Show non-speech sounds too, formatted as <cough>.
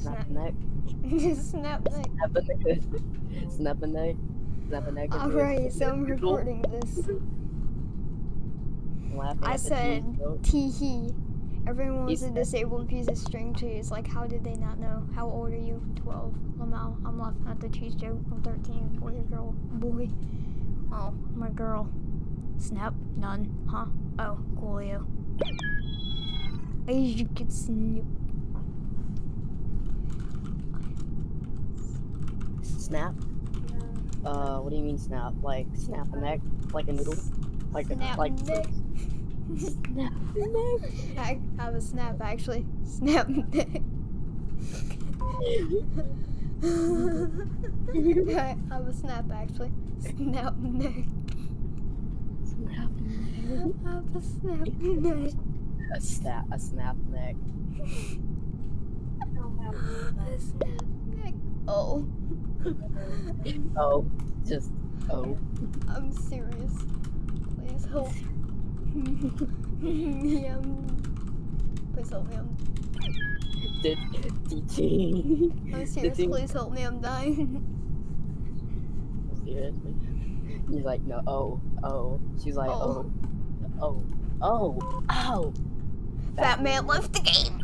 Snap the neck. Snap neck. <laughs> Snap the neck. Snap the neck. <laughs> Snap the neck. Alright, so I'm recording this. <laughs> I said tee hee. Everyone was a disabled piece of string cheese. Like, how did they not know? How old are you? 12. Lamau. I'm laughing at the cheese joke. I'm 13. Boy or girl? Boy. Oh, I'm girl. Snap. None. Huh? Oh, coolio. As you could snip. Snap. Uh, what do you mean snap? Like snap a neck, like a noodle, like Snap a, like neck. snap <laughs> neck. I have a snap actually. Snap neck. <laughs> I have a snap actually. Snap neck. Snap. neck. I have a snap neck. A snap. A snap neck. <laughs> A snap. <laughs> Oh, just oh. I'm serious. Please help. <laughs> <laughs> me. I'm... Please help me. I'm, Did DT? I'm serious. Please help me. I'm dying. Seriously? He's like, no, oh, oh. She's like, Oh. oh, oh, oh, ow. Fat man left the game.